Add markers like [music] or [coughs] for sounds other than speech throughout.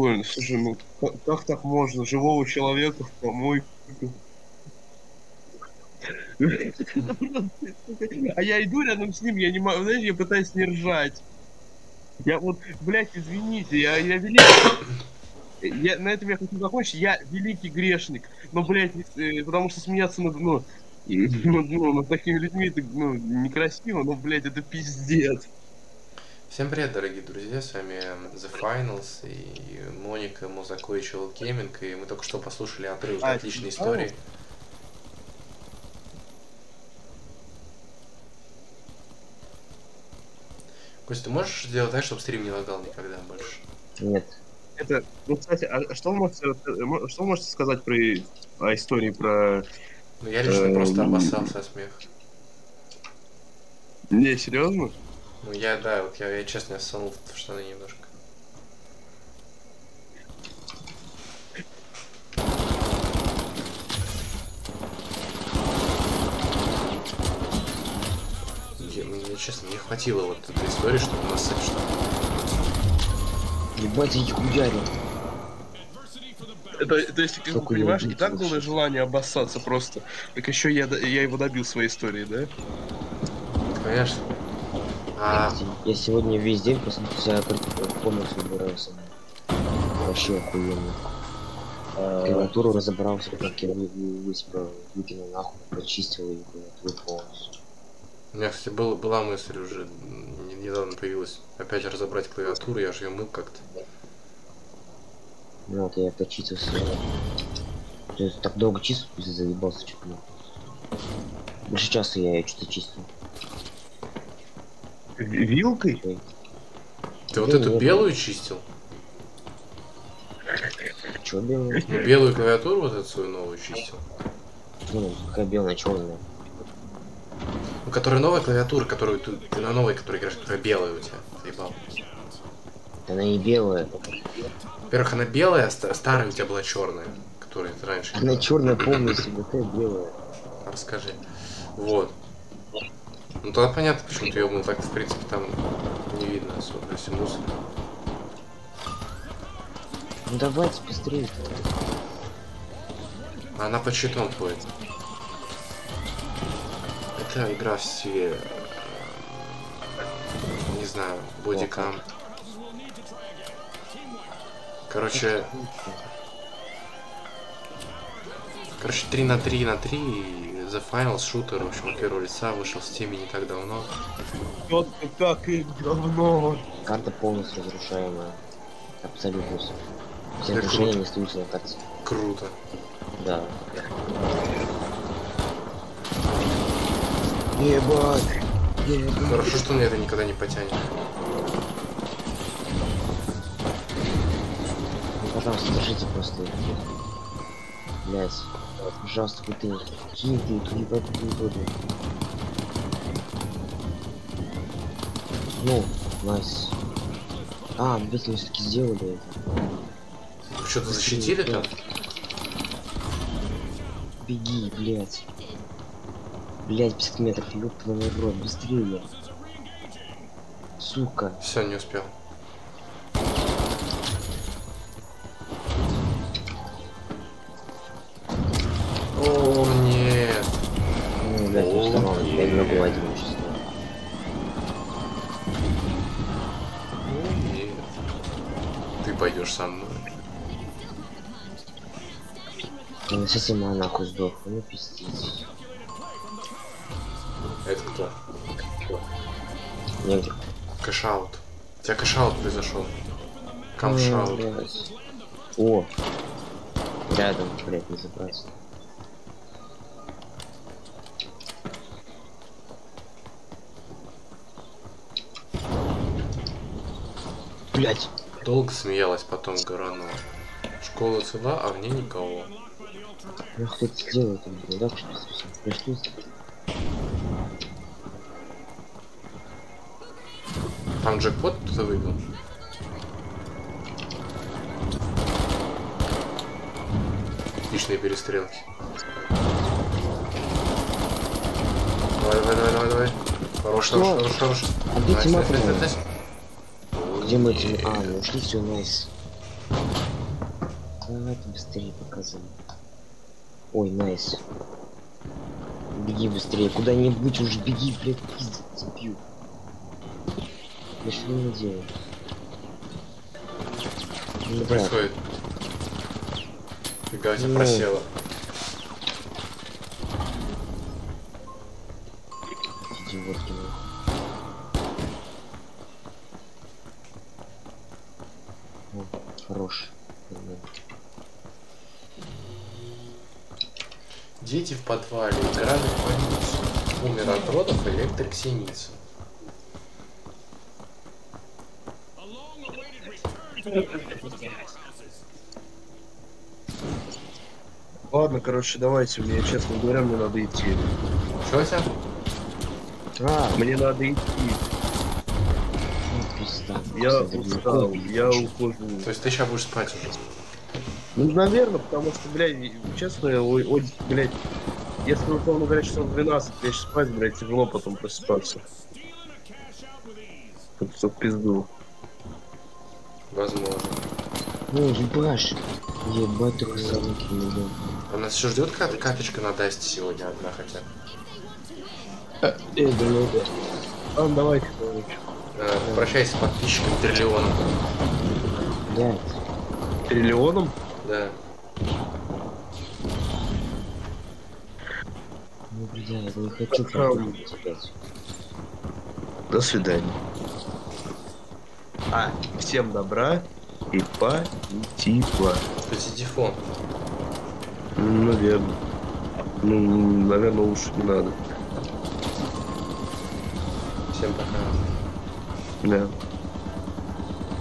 спокойно. Слушай, ну как, как так можно? Живого человека в помойку. [laughs] А я иду рядом с ним, я не могу, знаешь, я пытаюсь не ржать. Я вот, блядь, извините, я, я великий... [coughs] Я, на этом я хочу закончить. Я великий грешник. Но, блядь, э, потому что смеяться над, ну, ну, ну, над такими людьми это ну, некрасиво, но, блядь, это пиздец. Всем привет, дорогие друзья, с вами The Finals и Моника Музако и Челл Гейминг, и мы только что послушали отрывок А, отличной истории. Костя, ты можешь сделать так, чтобы стрим не лагал никогда больше? Нет. Это, ну, кстати, а что вы можете, э, мо- что вы можете сказать про о истории про... Ну, я лично Эм. просто обоссал со смеха. Не, серьезно? Ну, я, да, вот я, я честно, я ссанул в штаны немножко. Я, мне, честно, не хватило вот этой истории, чтобы нассать штаны. Ебать, я их ударил. Это, то есть, как бы, понимаешь, и убийца так было желание обоссаться просто. Так еще я, я его добил своей историей, да? Конечно. А, Я сегодня весь день просто за комнату убирался. Вообще охуенно. Клавиатуру разобрался, как я вы- вы- вы- типа, выкинул нахуй, прочистил ее клавиатуру полностью. у меня, кстати, был, была мысль уже, недавно появилась, опять разобрать клавиатуру, я же ее мыл как-то. Ну вот, я почистил все. Так долго чистил, заебался, чуть не. Больше часа я ее что-то чистил. Вилкой? Ой, Ты вот эту белую чистил? Чё белый? Ну, белую клавиатуру вот эту свою новую чистил? Ну, какая белая, черная. Ну, которая новая клавиатура, которую ты, ты на новой, которая играешь, которая белая у тебя, заебал. Она не белая. Во-первых, она белая, а ста- старая у тебя была черная, которую ты раньше Она черная полностью, какая белая. Расскажи. Вот. Ну тогда понятно, почему ты мыл. Так, в принципе, там не видно особо, если мусор. Ну давайте быстрее. Она по читам ходит. Это игра в стиле... э, Не знаю, бодикам. Короче, короче, 3 на 3 на 3 и The Finals шутер, в общем, от первого лица вышел в Steam не так давно. Вот как и говно. Карта полностью разрушаемая. Абсолютно все. Разрушения круто. не остаются на карте. Круто. Да. Ебать! Ебать! Хорошо, что на это никогда не потянет. Ну, пожалуйста, держите просто их. Блять. Пожалуйста, ты. Кинь ты, тут не буду. Ну, найс. А, блять, мы все-таки сделали это. Вы что-то защитили там? Беги, блять. Блять, 50 метров, ёб твою рот, быстрее. Сука. Все, не успел. Со мной. Ну, совсем она нахуй сдохла, ну пиздец. Это кто? Негр. Cashout. У тебя cashout произошел. Cumшаут. блядь. О! Рядом, блять, не забраться. Блять! Долго смеялась, потом горанула. Школа цела, а в ней никого. Ну сделает, блин, да, что совсем пришли. Там джекпот кто-то выбил. Отличные перестрелки. Давай, давай, давай, давай, давай. Хорош, хорош, хорош, хорош. Nice, nice. Где мы. А, ну ушли, все, найс. Давайте быстрее показывай. Ой, найс. Беги быстрее, куда-нибудь уже беги, блядь, пиздец, забью. Да что мне делать? Ну, Что да, происходит? Фига тебя Ну. просела. идиотки, ну. О, хорош. Нормально. Дети в подвале играли в больницу. Умер от родов электрик. Ладно, короче, давайте, мне, честно говоря, мне надо идти. Тебя? А, Мне надо идти. ну, пизда. Я устал, я ухожу. То есть ты сейчас будешь спать уже? Ну, наверное, потому что, блядь, честно, ой, ой, блядь, если, условно говоря, часов 12 лечь спать, блядь, тяжело потом просыпаться. Это всё в пизду. Возможно. Ну, ебаш. Ебать, только собаки не. А нас еще ждет кат- каточка на Дасте сегодня одна хотя. Эй, да ну да. А, ну, давайте, короче. Э, Прощайся с подписчиками триллионом. Да, Триллионом? Да. ну, бля, я не хочу Ага. придумать опять. До свидания. А, всем добра и позитива. Позитифон. Ну, Наверное. Ну, наверное, лучше не надо. Всем пока. Да.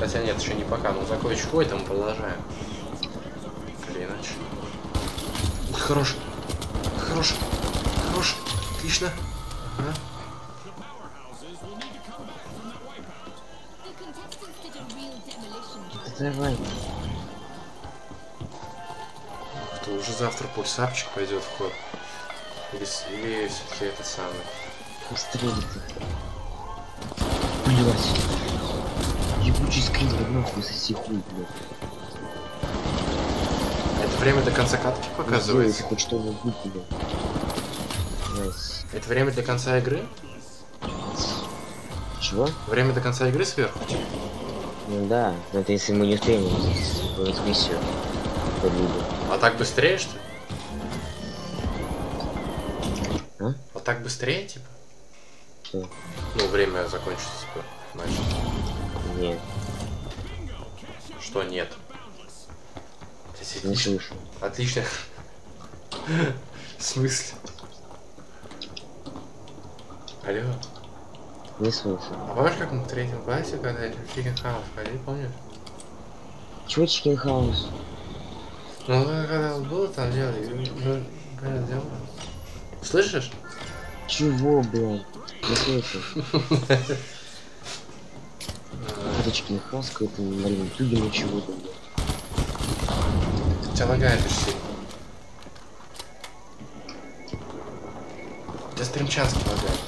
Хотя нет, еще не пока. Ну такой чухой там продолжаем. Или иначе. Ух, Хорош. Хорош. Хорош. Отлично. Ага. Давай. Кто уже завтра пульсапчик пойдет в ход. Или, или все-таки это самое. Быстрее ты. Блять. Ебучий скрин, нахуй соси хуй, блядь. Время до конца катки показывается. хоть что-нибудь, блядь. Nice. Это время до конца игры? Чего? Время до конца игры сверху? Ну да, но это если мы не успеем выполнить миссию. А так быстрее, что ли? А? А так быстрее, типа? Что? Ну, время закончится, типа, значит. Нет, Что нет? Здесь не отлично. слышу. Отлично. В смысле? Алло. Не слышу. А помнишь, как мы в третьем классе, когда в Chicken House ходили, помнишь? Чего Чикен Хаус? Ну, когда- когда было там делали, ну, когда делали. Слышишь? Чего, блядь? Не слышу. Это Чикен Хаус какой-то, ютубе ничего-то, блядь. Тебя лагает сильно. Тебя стримчанский лагает.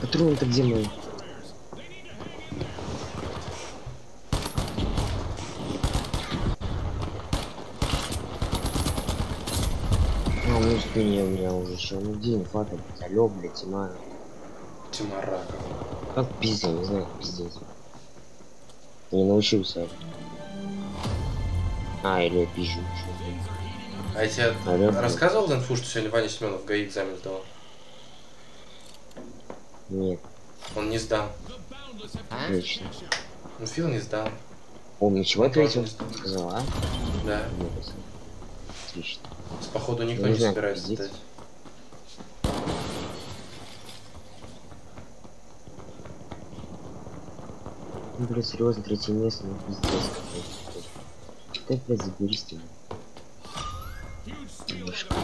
Патроны-то где мои? А, ну спине у меня уже еще ну день блядь, алё, блядь, тьма. Тима Раков. Как пиздец, не знаю, как пиздец. Не научился. А, или я пизжу. А я тебе Алло. рассказывал инфу, что сегодня Ваня Семенов ГАИ экзамен сдавал? Нет, Он не сдал. отлично. Ну, Фил не сдал. О, ничего Он ответил? Сказал, а? Да. Отлично. С походу никто не не знаю, собирается сдать. Ну, блядь, серьезно, третье место, ну, пиздец какой-то. Ты, блядь, заберись ты. Немножко.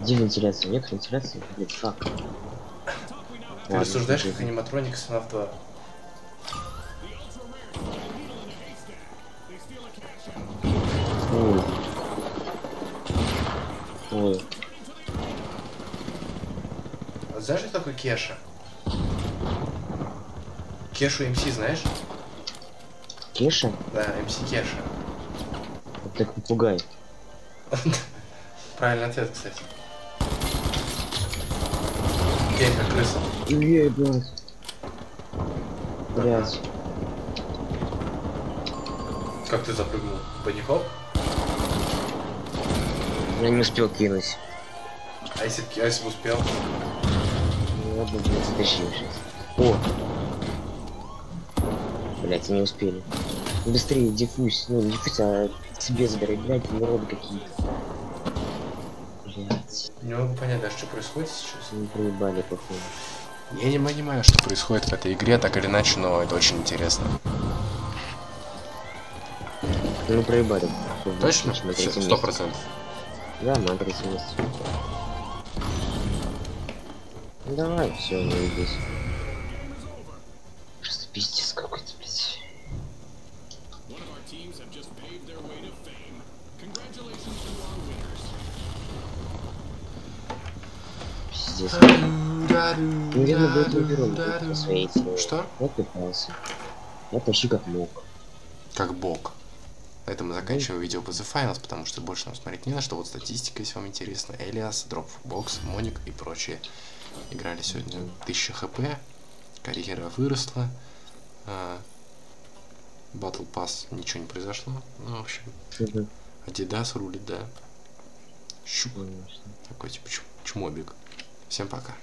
Где вентиляция? Нет вентиляции? Блядь, как? Ты Ладно, рассуждаешь как аниматроник FNAF 2. Ой. Ой. А знаешь, что такое Кеша? Кешу МС знаешь? Кеша? Да, МС Кеша. Это так попугай. [laughs] Правильный ответ, кстати. Как крыса. Блядь. Блядь. Как ты запрыгнул? Банихоп? Я не успел кинуть. А если, а если бы успел? Ну ладно, блядь, затащил сейчас. О! Блядь, не успели. Быстрее, диффуз. Ну, не диффуз, а себе забирай, блядь, народы какие-то. Блядь, Не могу понять что происходит сейчас. не проебали, походу. Я не понимаю, что происходит в этой игре, так или иначе, но это очень интересно. Ну, проебали. Точно? Сто процентов. Да, на третьем месте. Давай, все, не здесь. Просто пиздец какой-то, блядь. Пиздец. Наверное, будет своей теме. Что? Я пытался. Я тащу как мог. Как бог. На этом мы заканчиваем видео по The Finals, потому что больше нам смотреть не на что. Вот статистика, если вам интересно. Элиас, Dropbox, Моник и прочие. Играли сегодня 1000 хп. Карьера выросла. а, Battle Pass ничего не произошло. Ну, в общем. Adidas рулит, да. Конечно. Такой типа чм- чмобик. Всем пока.